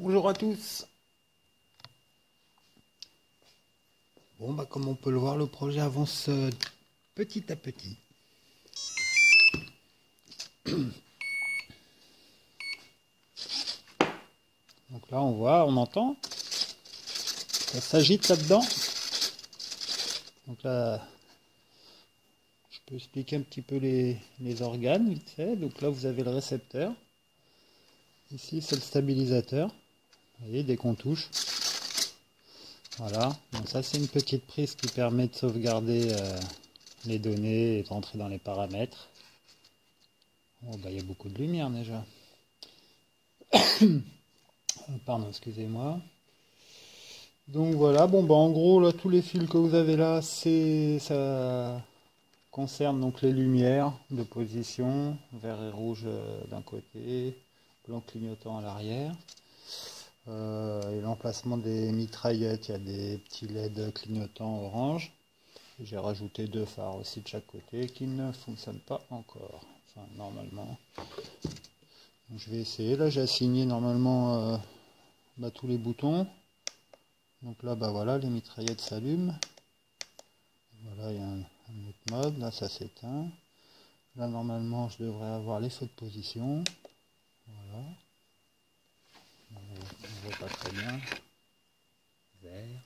Bonjour à tous. Bon, bah, comme on peut le voir, le projet avance euh, petit à petit. Donc là, on voit, on entend. Ça s'agite là-dedans. Donc là, je peux expliquer un petit peu les, les organes. Donc là, vous avez le récepteur. Ici, c'est le stabilisateur. Vous dès qu'on touche. Voilà. Donc ça, c'est une petite prise qui permet de sauvegarder euh, les données et de rentrer dans les paramètres. Oh, bah, il y a beaucoup de lumière déjà. Pardon, excusez-moi. Donc voilà, bon bah en gros là tous les fils que vous avez là, c'est ça concerne donc les lumières de position, vert et rouge euh, d'un côté, blanc clignotant à l'arrière. Euh, et l'emplacement des mitraillettes, il y a des petits LED clignotants orange. J'ai rajouté deux phares aussi de chaque côté qui ne fonctionnent pas encore. Enfin normalement. je vais essayer. Là j'ai assigné normalement euh, bah, tous les boutons. Donc là, bah voilà, les mitraillettes s'allument. Voilà, il y a un, autre mode. Là, ça s'éteint. Là, normalement, je devrais avoir les feux de position. Voilà. On pas très bien. Vert.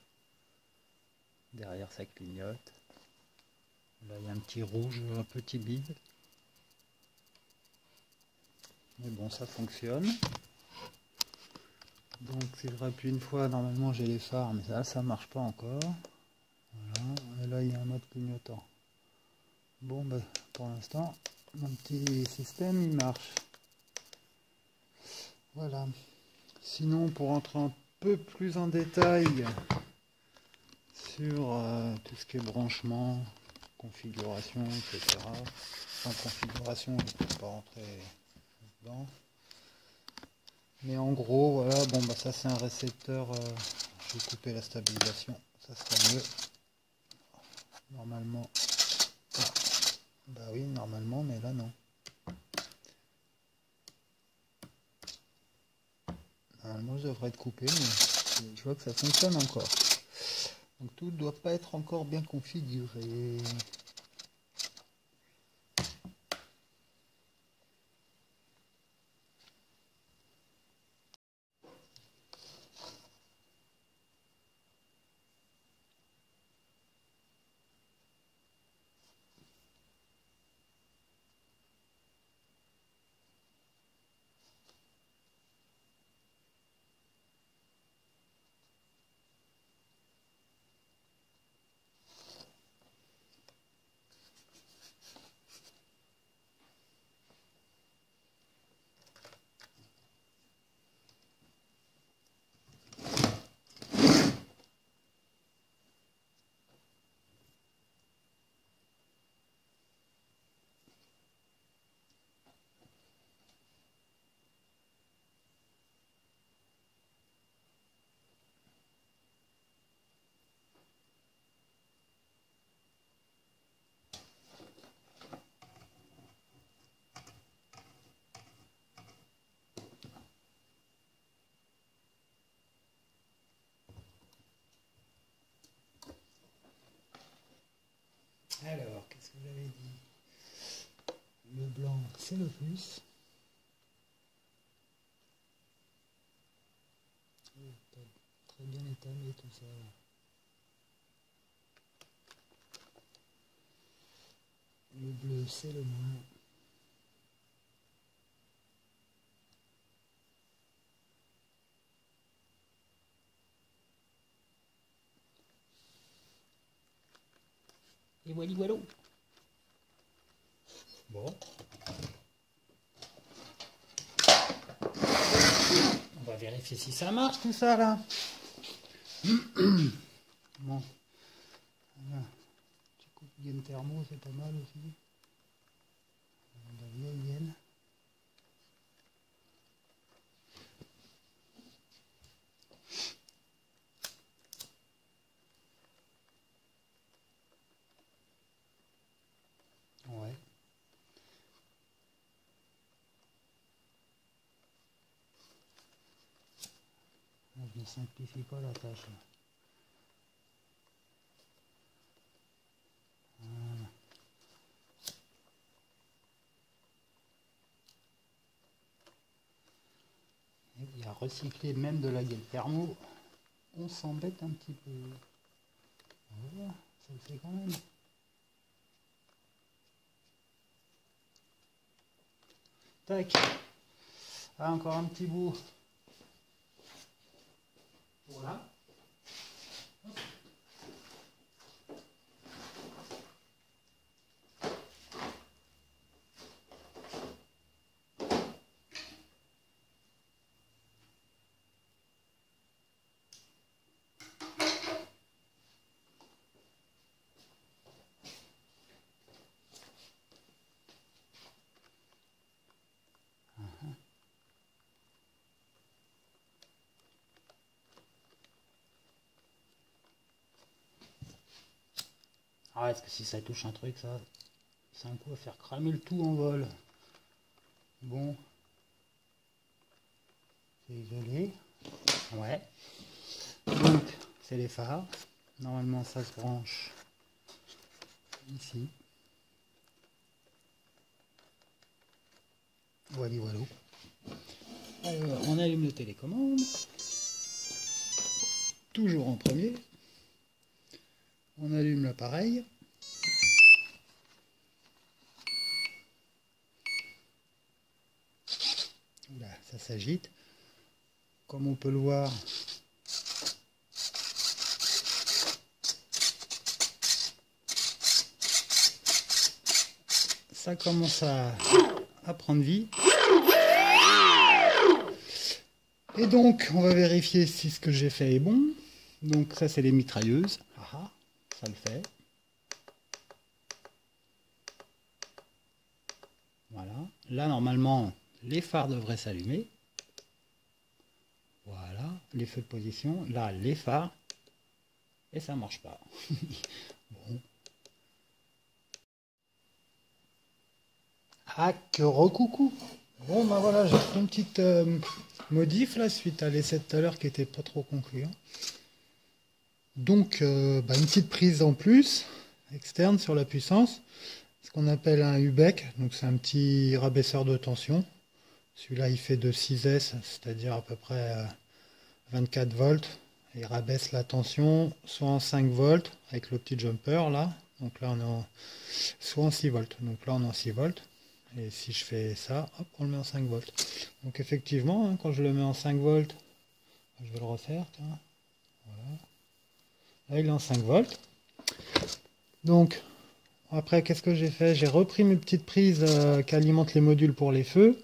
Derrière, ça clignote. Là, il y a un petit rouge, un petit bide. Mais bon, ça fonctionne. Donc si je rappuie une fois, normalement j'ai les phares, mais ça, ça marche pas encore. Voilà, et là il y a un mode clignotant. Bon, ben, pour l'instant, mon petit système il marche. Voilà. Sinon, pour entrer un peu plus en détail sur euh, tout ce qui est branchement, configuration, etc. Sans configuration, je ne peux pas rentrer dedans. Mais en gros, voilà, bon bah ça c'est un récepteur, euh, je vais couper la stabilisation, ça sera mieux. Normalement, ah, bah oui, normalement, mais là non. Normalement je devrais être coupé, mais je vois que ça fonctionne encore. Donc tout ne doit pas être encore bien configuré. Alors, qu'est-ce que avez dit? Le blanc, c'est le plus. Très bien étamé tout ça. Le bleu, c'est le moins. Et voilà, voilà. Bon. On va vérifier si ça marche tout ça là. bon. Voilà. Petit coup de gaine thermo, c'est pas mal aussi. La vieille gaine. Ouais. je ne simplifie pas la tâche. Il y a recycler même de la gueule thermo, on s'embête un petit peu. Voilà, ça le fait quand même. Tac. Ah, encore un petit bout. Voilà. Ah, est-ce que si ça touche un truc, ça, c'est un coup à faire cramer le tout en vol. Bon. C'est isolé. Ouais. Donc, c'est les phares. Normalement, ça se branche ici. Voilà, voilà. Alors, on allume le télécommande. Toujours en premier. On allume l'appareil. ça s'agite. Comme on peut le voir, ça commence à, prendre vie. Et donc, on va vérifier si ce que j'ai fait est bon. Donc ça, c'est les mitrailleuses. Ah, ah ça le fait. Voilà. Là, normalement, les phares devraient s'allumer. Voilà, les feux de position. Là, les phares. Et ça marche pas. bon. Ah, que recoucou Bon, ben voilà, j'ai fait une petite euh, modif là, suite à l'essai de tout à l'heure qui était pas trop concluant. Donc, euh, bah, une petite prise en plus, externe sur la puissance, ce qu'on appelle un UBEC, donc c'est un petit rabaisseur de tension. Celui-là, il fait de 6S, c'est-à-dire à peu près 24 euh, volts. Il rabaisse la tension soit en 5 volts avec le petit jumper là. Donc là, on est en, soit en 6 volts. Donc là, on est en 6 volts. Et si je fais ça, hop, on le met en 5 volts. Donc effectivement, hein, quand je le mets en 5 volts, je vais le refaire. Voilà. Là, il est en 5 volts. Donc, après, qu'est-ce que j'ai fait? J'ai repris mes petites prises euh, qui alimentent les modules pour les feux.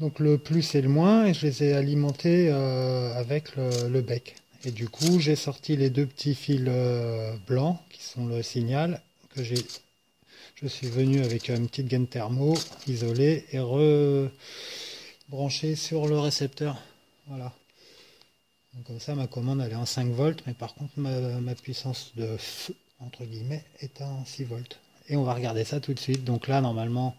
Donc le plus et le moins, et je les ai alimentés euh, avec le, bec. Et du coup, j'ai sorti les deux petits fils euh, blancs qui sont le signal que j'ai. Je suis venu avec une petite gaine thermo isolée et rebranché sur le récepteur. Voilà. Donc comme ça, ma commande elle est en 5 volts, mais par contre ma, ma puissance de feu entre guillemets est en 6 volts. Et on va regarder ça tout de suite. Donc là, normalement,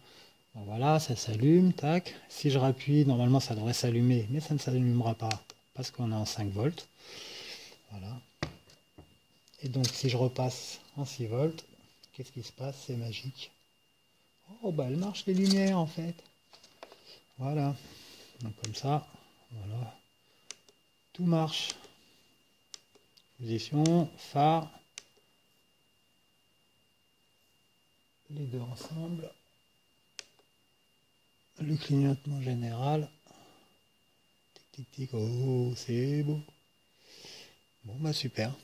voilà, ça s'allume, tac. Si je rappuie, normalement ça devrait s'allumer, mais ça ne s'allumera pas parce qu'on est en 5 volts. Voilà. Et donc si je repasse en 6 volts, qu'est-ce qui se passe? C'est magique. Oh bah elle marche les lumières en fait. Voilà. Donc comme ça, voilà. Tout marche. Position, phare. Les deux ensemble le clignotement général. Tic tic tic, oh c'est beau. Bon bah super.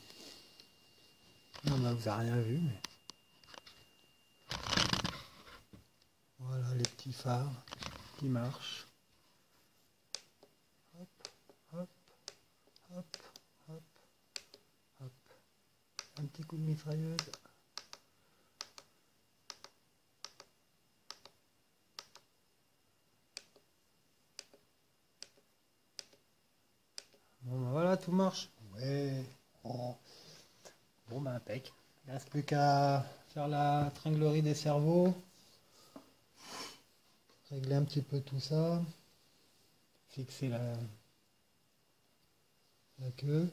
On n'a rien vu mais. Voilà les petits phares qui marchent. Hop, hop, hop, hop, hop. Un petit coup de mitrailleuse. Bon, ben voilà, tout marche. Ouais. Bon, bon ben, impec. Il ne reste plus qu'à faire la tringlerie des cerveaux. Régler un petit peu tout ça. Fixer la, la queue,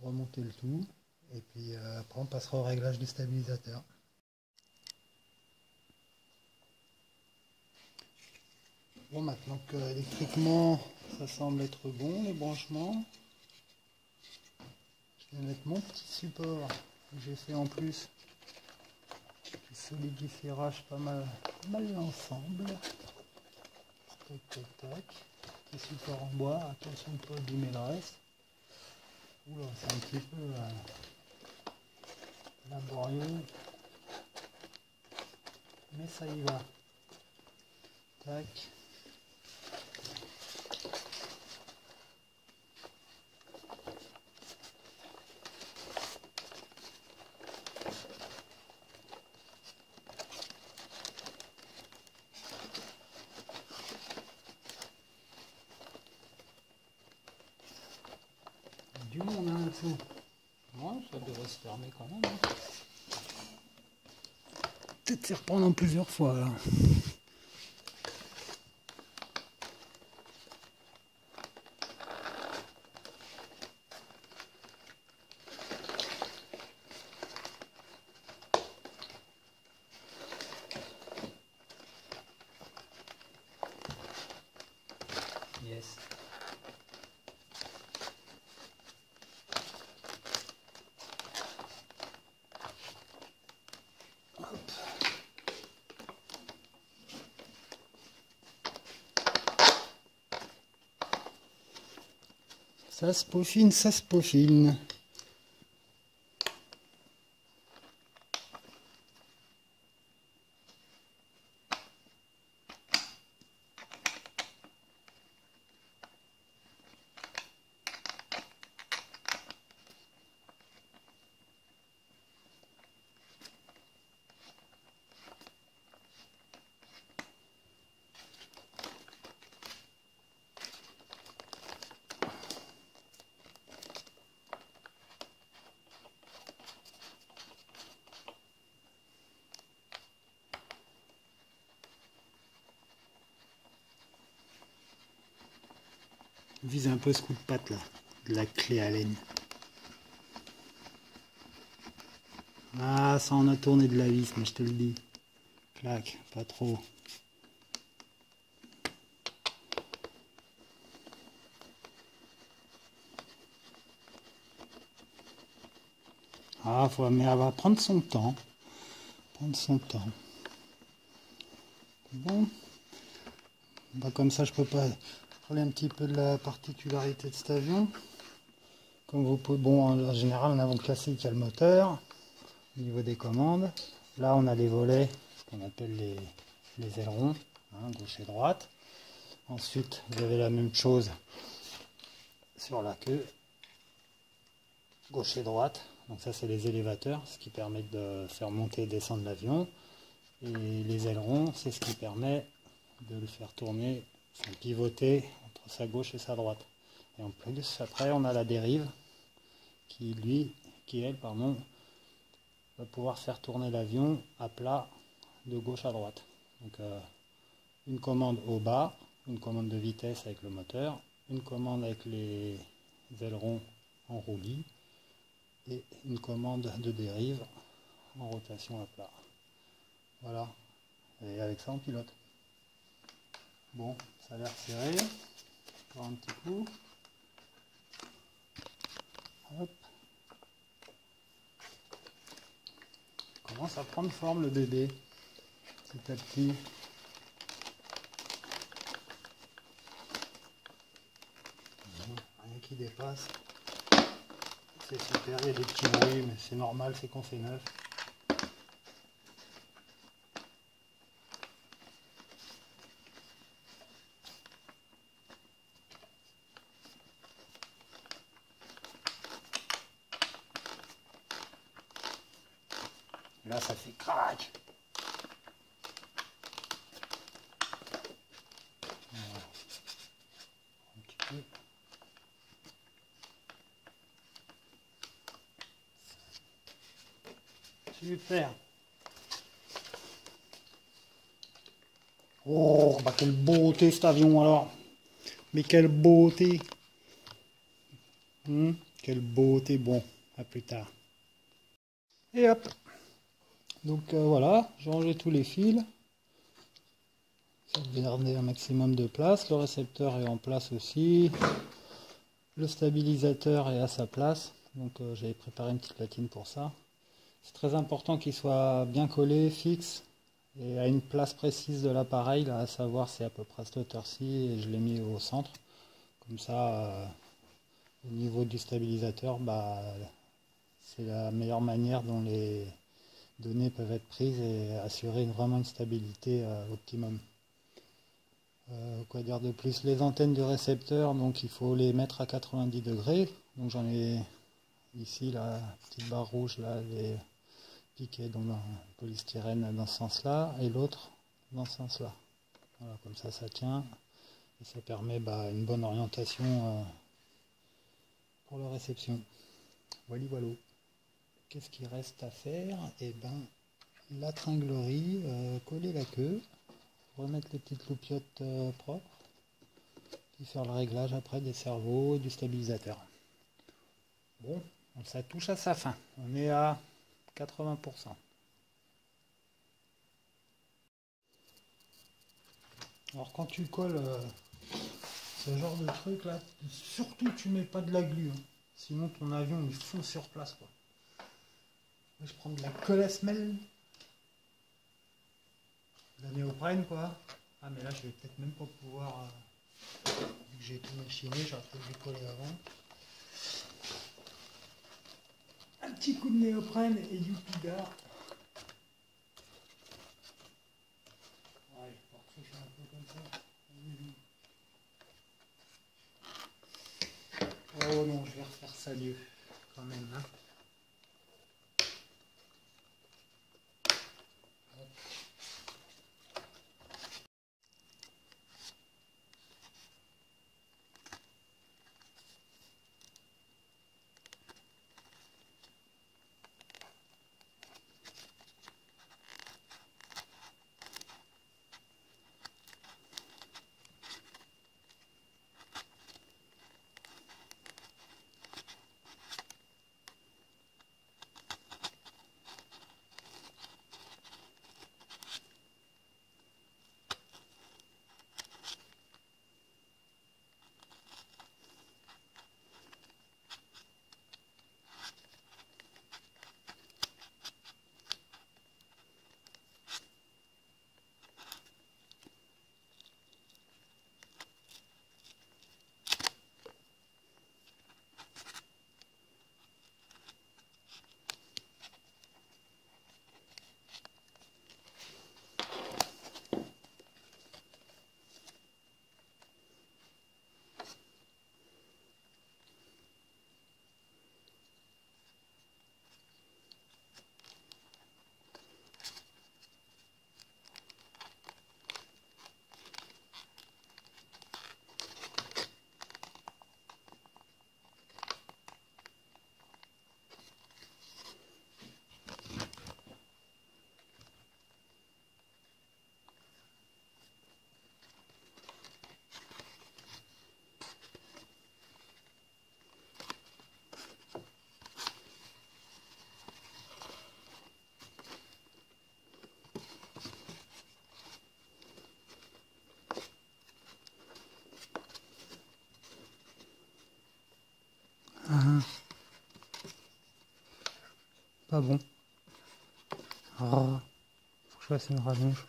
remonter le tout, et puis euh, après on passera au réglage du stabilisateur. Bon, maintenant que électriquement ça semble être bon, les branchements, je vais mettre mon petit support que j'ai fait en plus qui solidifierage pas mal, pas mal ensemble. Tac, tac, tac. Petit support en bois, attention de ne pas abîmer le reste. Oula, c'est un petit peu euh, laborieux. Mais ça y va. Tac. du monde hein, là-dessous. Ouais, ça quand même. Hein. Peut-être s'y reprendre en plusieurs fois là. Yes. Ça se peaufine, ça se peaufine. Vise un peu ce coup de patte là, de la clé à laine. Ah, ça en a tourné de la vis, mais je te le dis. Clac, pas trop. Ah, faut, mais elle va prendre son temps. Prendre son temps. Bon. Bah, comme ça, je peux pas parler un petit peu de la particularité de cet avion. Comme vous pouvez, bon, en général, en avant classique, il y a le moteur au niveau des commandes. Là, on a les volets, qu'on appelle les, les ailerons, hein, gauche et droite. Ensuite, vous avez la même chose sur la queue, gauche et droite. Donc ça, c'est les élévateurs, ce qui permet de faire monter et descendre l'avion. Et les ailerons, c'est ce qui permet de le faire tourner, enfin, pivoter entre sa gauche et sa droite. Et en plus, après, on a la dérive qui, lui, qui elle, pardon, va pouvoir faire tourner l'avion à plat de gauche à droite. Donc euh, une commande au bas, une commande de vitesse avec le moteur, une commande avec les ailerons en roulis et une commande de dérive en rotation à plat. Voilà. Et avec ça on pilote. Bon, ça a l'air serré. Encore un petit coup. Hop. commence à prendre forme le bébé petit à petit. Rien qui dépasse. C'est super, il y a des petits bruits, mais c'est normal, c'est qu'on fait neuf. Là, ça fait crac. Voilà. Un petit peu. Oh, bah quelle beauté cet avion alors. Mais quelle beauté. Hmm, quelle beauté, bon, à plus tard. Et hop Donc euh, voilà, j'ai rangé tous les fils. Garder un maximum de place. Le récepteur est en place aussi. Le stabilisateur est à sa place. Donc euh, j'avais préparé une petite latine pour ça. C'est très important qu'il soit bien collé, fixe et à une place précise de l'appareil, à savoir c'est à peu près cette hauteur-ci et je l'ai mis au centre. Comme ça, euh, au niveau du stabilisateur, bah, c'est la meilleure manière dont les données peuvent être prises et assurer vraiment une stabilité euh, optimum. Euh, quoi dire de plus? Les antennes du récepteur, donc il faut les mettre à 90 degrés. Donc j'en ai ici la petite barre rouge là, les piqué dans le polystyrène dans ce sens-là et l'autre dans ce sens-là. Voilà, comme ça, ça tient et ça permet bah, une bonne orientation euh, pour la réception. Voilà, voilà. Qu'est-ce qu'il reste à faire? Eh ben, la tringlerie, euh, coller la queue, remettre les petites loupiottes euh, propres, puis faire le réglage après des cerveaux et du stabilisateur. Bon, ça touche à sa fin. On est à 80%. Alors quand tu colles euh, ce genre de truc là, surtout tu mets pas de la glu, hein. sinon ton avion il fond sur place quoi. je prends de la colle à semelle, la néoprène quoi. Ah mais là je vais peut-être même pas pouvoir, euh, vu que j'ai tout machiné, j'aurais peut-être coller avant. un petit coup de néoprène et pigard. Ouais. Oh non, je vais refaire ça mieux Pas bon. Oh, faut que je fasse une rallonge.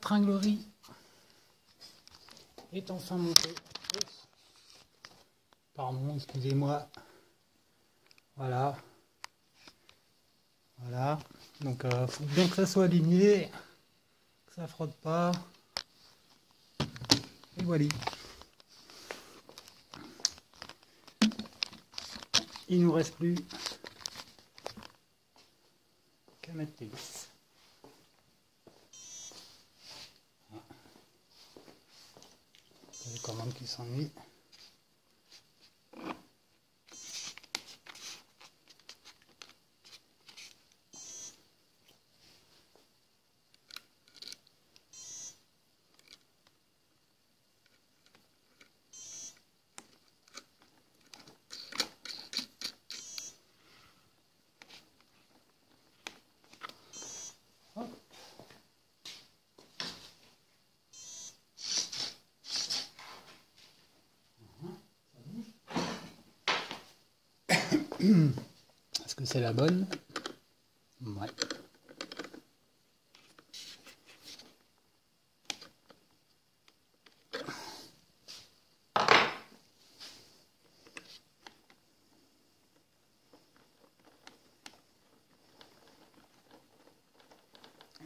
Tringlerie est enfin montée. Pardon, excusez-moi. Voilà. Voilà. Donc, il euh, faut bien que ça soit aligné, que ça frotte pas. Et voilà. Il nous reste plus qu'à mettre les vis. Les commandes qui s'ennuient. Est-ce que c'est la bonne Ouais.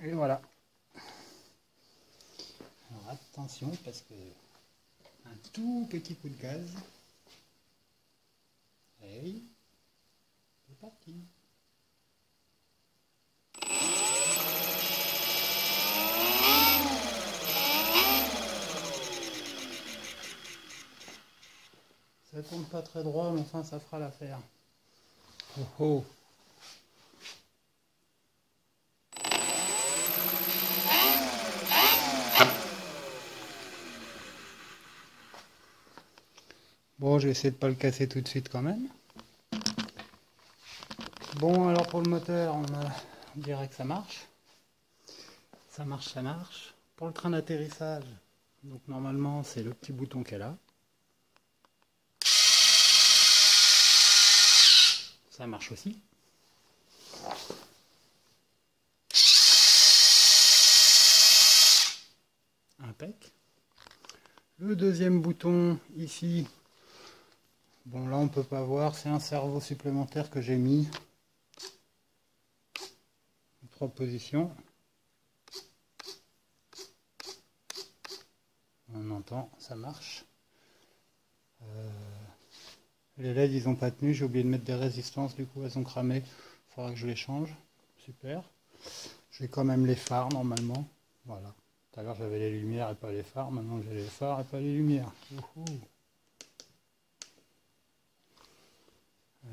Et voilà. Alors attention parce que un tout petit coup de gaz. Ça tombe pas très droit, mais enfin ça fera l'affaire. Oh oh. Bon, je vais essayer de pas le casser tout de suite quand même. Bon, alors pour le moteur, on, dirait que ça marche. Ça marche, ça marche. Pour le train d'atterrissage, donc normalement c'est le petit bouton qu'elle a. Ça marche aussi. Impec. Le deuxième bouton ici, bon là on peut pas voir, c'est un cerveau supplémentaire que j'ai mis position On entend, ça marche. Euh, les LED, ils ont pas tenu. J'ai oublié de mettre des résistances, du coup, elles ont cramé. Il faudra que je les change. Super. J'ai quand même les phares, normalement. Voilà. Tout à l'heure, j'avais les lumières et pas les phares. Maintenant, j'ai les phares et pas les lumières. Euh,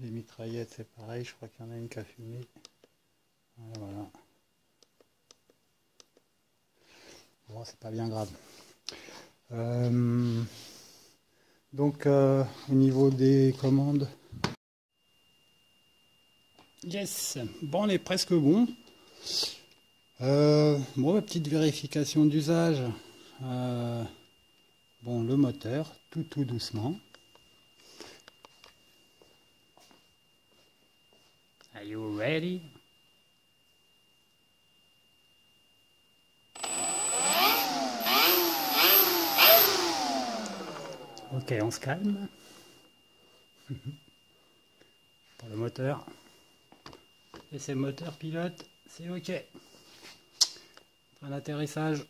les mitraillettes, c'est pareil. Je crois qu'il y en a une qui a fumé. Voilà. C'est pas bien grave. Euh, donc, euh, au niveau des commandes. Yes, bon, on est presque bon. Euh, bon, petite vérification d'usage. bon, le moteur, tout tout doucement. Are you ready? Ok, on se calme. Pour le moteur. Et c'est moteur pilote, c'est ok. Un atterrissage.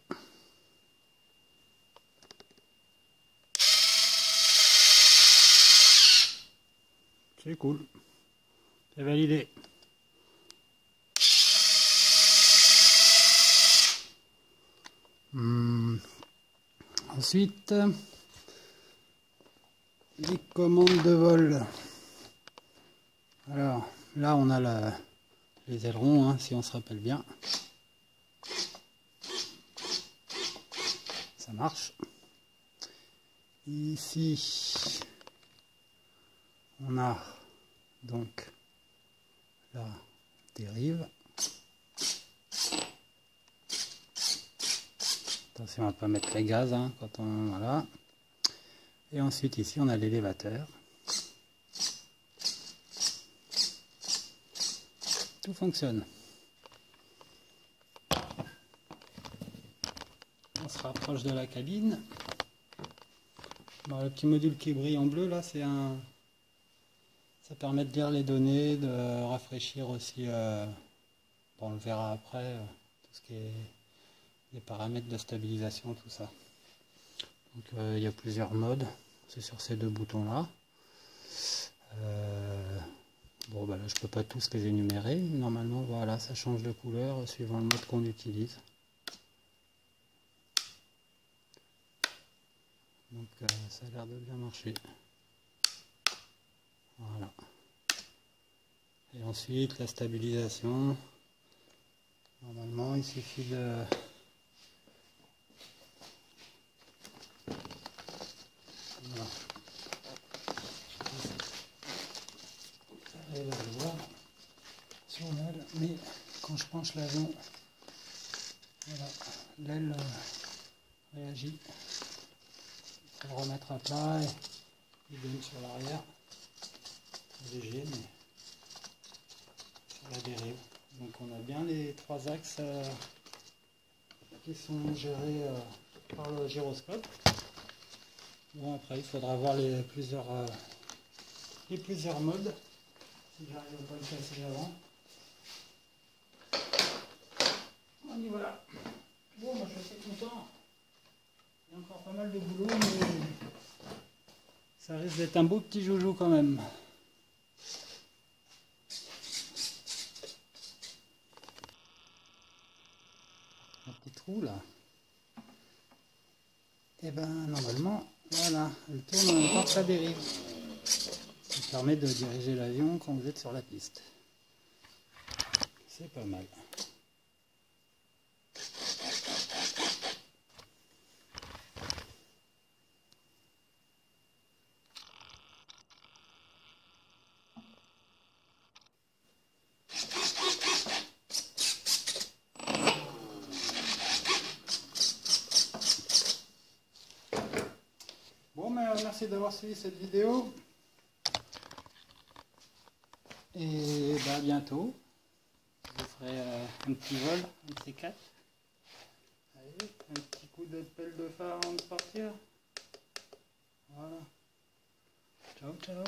C'est cool. C'est validé. Hmm. Ensuite, les commandes de vol. Alors, là, on a la, les ailerons, hein, si on se rappelle bien. Ça marche. Ici, on a donc la dérive. Attention à ne pas mettre les gaz hein, quand on... Voilà. Et ensuite ici on a l'élévateur. Tout fonctionne. rapproche de la cabine. le petit module qui brille en bleu là, c'est un. Ça permet de lire les données, de rafraîchir aussi. Euh, on le verra après, euh, tout ce qui est les paramètres de stabilisation, tout ça. Euh, il y a plusieurs modes. C'est sur ces deux boutons là. bon bah là je peux pas tous les énumérer. Normalement voilà, ça change de couleur suivant le mode qu'on utilise. Donc euh, ça a l'air de bien marcher. Voilà. Et ensuite la stabilisation. Normalement il suffit de mais quand je penche l'avion, l'aile euh, réagit le remettre à plat et donne sur l'arrière. Donc on a bien les trois axes euh, qui sont gérés euh, par le gyroscope. Bon après il faudra voir les plusieurs euh, les plusieurs modes. Si j'arrive à pas le casser avant. On y voilà. Bon moi je suis content. Il y a encore pas mal de boulot, mais ça risque d'être un beau petit joujou quand même. Un petit trou là. Et eh ben normalement, voilà, elle tourne en que ça dérive. Ça permet de diriger l'avion quand vous êtes sur la piste. C'est pas mal. Suivi cette vidéo. Et à bientôt. Je ferai euh, un petit vol, un petit 4. Allez, un petit coup de pelle de phare avant de partir. Voilà. Ciao, ciao.